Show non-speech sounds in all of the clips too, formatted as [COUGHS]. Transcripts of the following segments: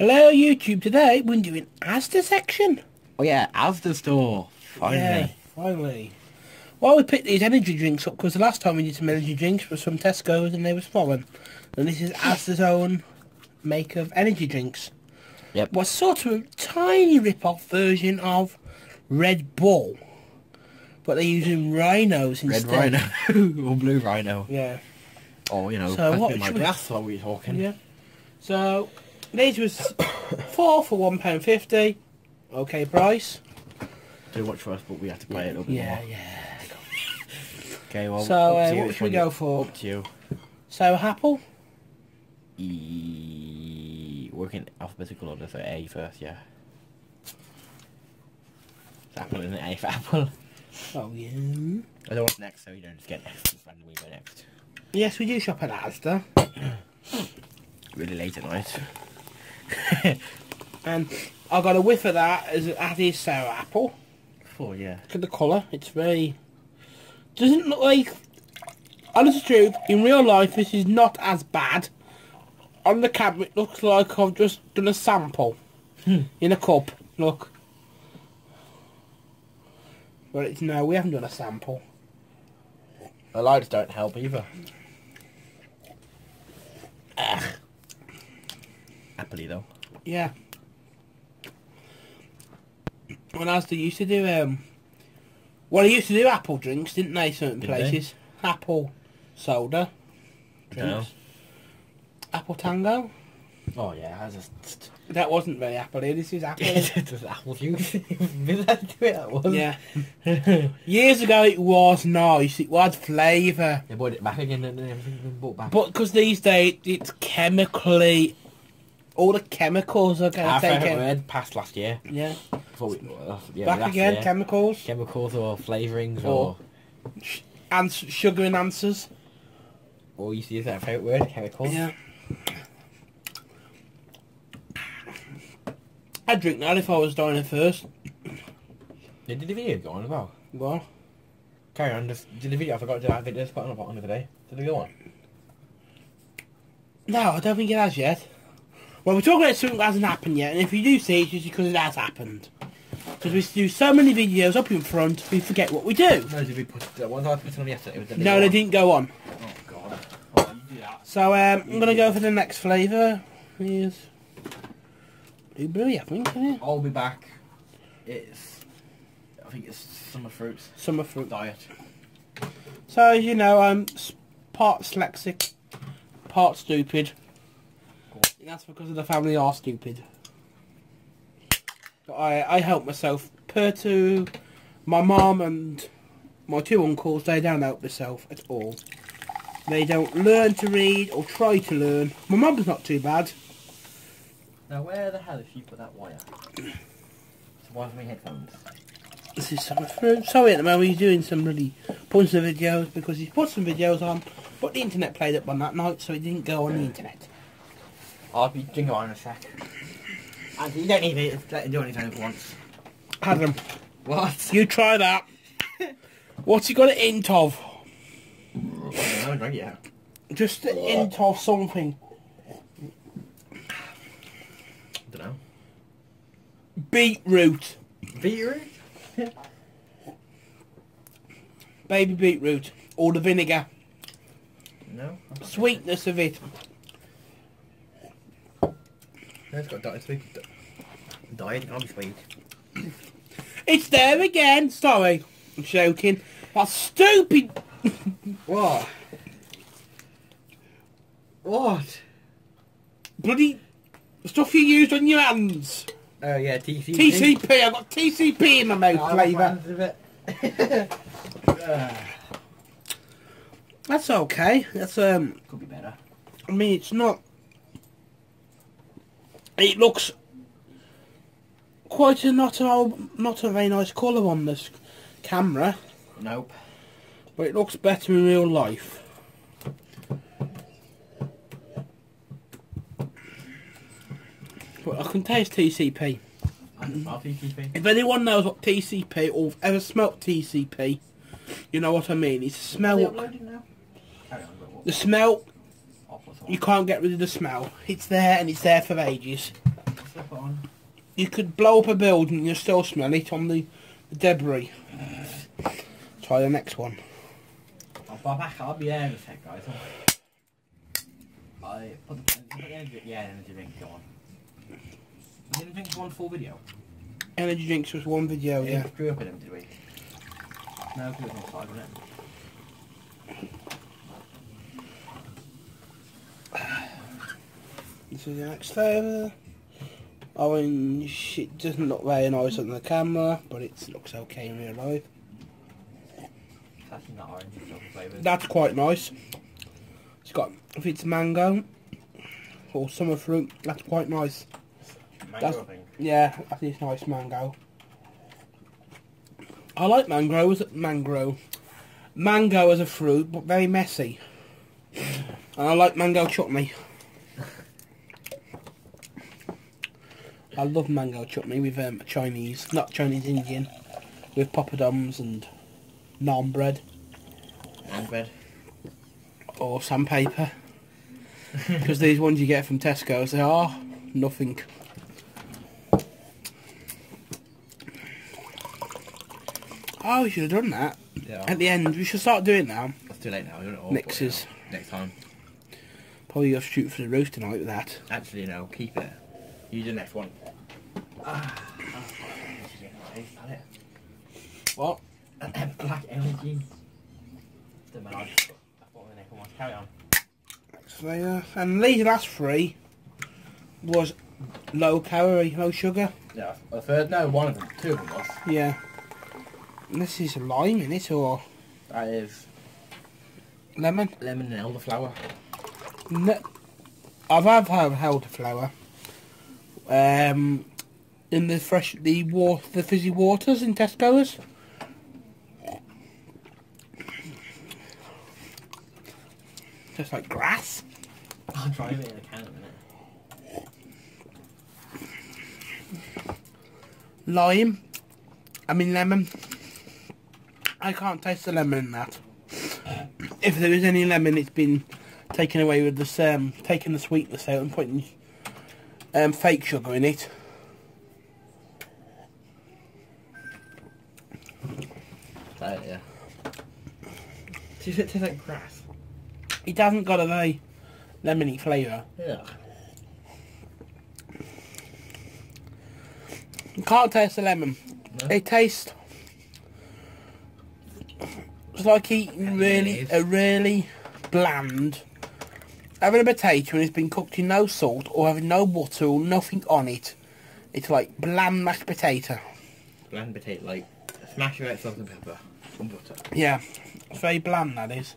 Hello YouTube, today we're doing Asda section. Oh yeah, Asda store. Finally. Yeah, finally. Well, we picked these energy drinks up because the last time we did some energy drinks was from Tesco's and they was foreign. And this is Asda's own make of energy drinks. Yep. What's sort of a tiny rip-off version of Red Bull. But they're using rhinos instead. Red. Rhino [LAUGHS] or Blue Rhino. Yeah. Or you know, So what my should we- while we were talking. Yeah. So these was four for one pound fifty. Okay price. Too much for us, but we have to pay it a little bit Yeah, more. yeah. Okay, well. So, uh, what should we go for? Up to you. So apple. E... Working alphabetical order, so A first, yeah. It's apple isn't it? A for apple. Oh yeah. I don't want next, so you don't just get next. Randomly go next. Yes, we do shop at Asda. Really late at night. [LAUGHS] And I got a whiff of that as Addy's sour apple. Oh yeah. Look at the colour. It's very doesn't look like honest truth, in real life this is not as bad. On the camera it looks like I've just done a sample. Hmm. In a cup. Look. But it's no, we haven't done a sample. The lights don't help either. Happily though. Yeah. When Asda used to do um well they used to do apple drinks, didn't they, certain Did they? places? Apple soda. No. Drinks. Apple tango. Oh yeah, I just That wasn't very apple this is apple. [LAUGHS] just apple [LAUGHS] juice. That it? That was. yeah. [LAUGHS] Years ago it was nice, it was flavour. They brought it back again and everything's been brought back. But because these days it's chemically all the chemicals are going to take it. word passed last year. Yeah. Before we, uh, yeah, Back again, year. chemicals. Chemicals or flavourings Or- or... And sugar enhancers. Or you see is that a favourite word? Chemicals? Yeah. I'd drink that if I was dying first. Did the video go on as well? Well, Carry on, just did the video, I forgot to have it just put on, on the day. Did it go on? no, I don't think it has yet. Well, we're talking about something that hasn't happened yet, and if you do see it, it's just because it has happened. Because we do so many videos up in front, we forget what we do. No, did we put the ones I put on yesterday? It was the No, they didn't go on. Oh god. Oh. So, um, I'm going to go for the next flavour. Here's blueberry, I think, isn't it? I'll be back. It's... I think it's summer fruits. Summer fruit. Diet. So, you know, I'm part dyslexic, part stupid. And that's because of the family are stupid. But I, I help myself. Per to my mum and my two uncles, they don't help themselves at all. They don't learn to read or try to learn. My mum's not too bad. Now where the hell did she put that wire? So why have my headphones? This is. Sorry at the moment he's doing some really points of videos because he's put some videos on, but the internet played up on that night, so it didn't go on the internet. I'll be drinking on in a sec. And you don't need it, just let it do anything for once. Adam, What? you try that. What's he got an int of? I haven't drank it yet. Just a int of something. I don't know. Beetroot. Beetroot? Baby beetroot. Or the vinegar. No. Sweetness of it. It's got diet sweet. Diet, it can't be sweet. [COUGHS] It's there again. Sorry. I'm joking. That's stupid. [COUGHS] What? What? Bloody stuff you used on your hands. Oh yeah, TCP. TCP. I've got TCP in my mouth flavour. [COUGHS] Uh, That's okay. That's um. Could be better. I mean, it's not. It looks quite a not a not a very nice colour on this camera, Nope. but it looks better in real life. But I can taste TCP. Not TCP. If anyone knows what TCP or ever smelt TCP, you know what I mean. It's a smell. now? Carry on, The smell I'll put some You can't get rid of the smell. It's there and it's there for ages. on. You could blow up a building and you still smell it on the, the debris. Try the next one. I'll be back. I'll be there in a sec, guys. I put the, put the energy, yeah, energy drink go on. We didn't one full video. Energy drinks was one video, We yeah. didn't up in them, did we? No, because it was on side, wasn't it? Is the next flavour. Orange, it doesn't look very nice on the camera, but it looks okay in real life. Actually not orange, flavoured. That's quite nice. It's got, if it's mango or summer fruit, that's quite nice. Mango, that's- I think. Yeah, I think it's nice mango. I like mango as mango. Mango as a fruit, but very messy. And I like mango chutney. I love mango chutney with um, Chinese, not Chinese Indian, with poppadoms and naan bread And bread. or sandpaper. [LAUGHS] Because these ones you get from Tesco's, they are nothing. Oh, we should have done that. Yeah. At the end, we should start doing now. It's too late now. All Mixes. Next time. Probably go shoot for the roof tonight with that. Actually, no. Keep it. You the next one. Ah. [COUGHS] What? Black energy. Matter. I just got- I thought the next one was. Carry on. So. And these last three was low calorie, low sugar. Yeah. A third? No, one of them. Two of them was. Yeah. And this is lime in it or That is lemon. lemon and elderflower. No, I've had had elderflower. Um, in the fresh, the water, the fizzy waters in Tesco's. Just like grass. I'll try it in a can in a minute. Lime. I mean lemon. I can't taste the lemon in that. If there is any lemon, it's been taken away with this, um, taking the sweetness out and putting um, fake sugar in it. That, yeah. Does it taste like grass? It hasn't got a very lemony flavour. Yeah. You can't taste the lemon. No? It tastes. It's like eating really a really bland. Having a potato and it's been cooked in no salt or having no butter or nothing on it. It's like bland mashed potato. Bland potato, like smash it salt and pepper and butter. Yeah, it's very bland that is.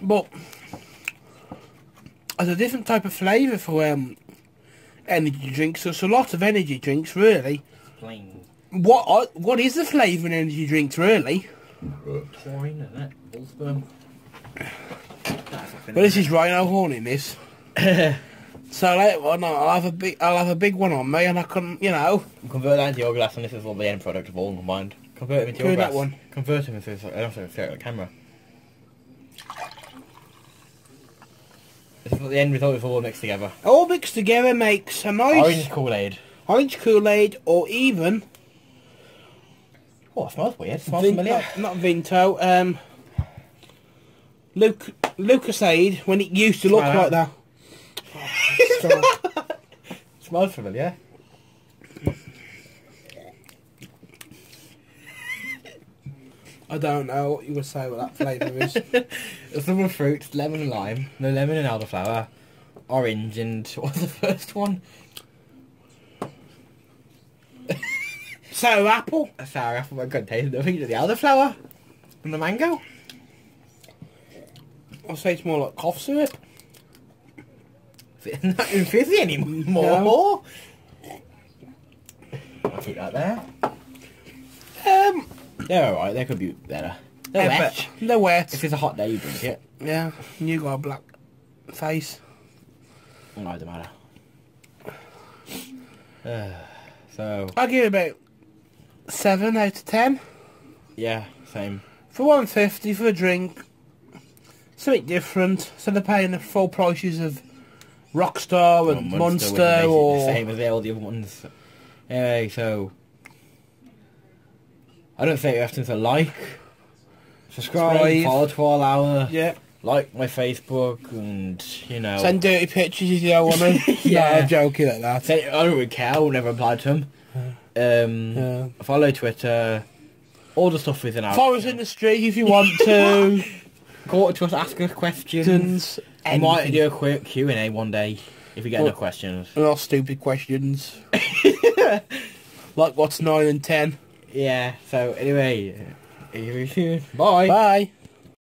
But there's a different type of flavour for um, energy drinks. There's a lot of energy drinks, really. Plain What are, what is the flavour in energy drinks, really? Chlorine, isn't it? All sperm. Well, this is rhino horn in this. [COUGHS] So later on, I'll have a big, I'll have a big one on me, and I can, you know, Convert that into your glass, and this is all the end product of all combined. Convert him into your glass. that one. Convert him into a, also a the camera. This is what the end result is all mixed together. all mixed together makes a nice Orange Kool-Aid. orange Kool-Aid, or even Oh, it smells weird. It smells Vin- familiar. not, [LAUGHS] not Vimto, um, Luke, Lucozade, when it used to look like that. that. [LAUGHS] smells familiar. I don't know what you would say what that flavour is. [LAUGHS] It's some of fruits, lemon and lime. No lemon and elderflower. Orange and what was the first one? So apple. A sour apple. I couldn't taste it. I think it's the elderflower and the mango. I'll say it's more like cough syrup. It's [LAUGHS] not even fizzy anymore. No. I'll keep that there. Um, They're alright. They could be better. They're yeah, wet. they're wet. If it's a hot day, you drink it. Yeah, you got a black face. No, it doesn't matter. Uh, [SIGHS] so, I'll give it about seven out of ten yeah, same. for one fifty for a drink. something different. So they're paying the full prices of Rockstar and Monster, basically or the same as all the other ones. Anyway, so I don't think you have to like, subscribe, Subscribe. follow Twelve Hour. our, yeah, like my Facebook, and you know. send dirty pictures if you don't want to. [LAUGHS] Yeah. no, I'm joking at that. I don't really care. I will never reply to them. Um, Yeah. Follow Twitter. All the stuff is in our. Follow us in the street if you want [LAUGHS] to. Go to us, ask us questions. I might do a quick Q and A one day if we get Well- no questions. Not stupid questions. [LAUGHS] like what's nine and ten. Yeah. So anyway, see you soon. Bye. Bye.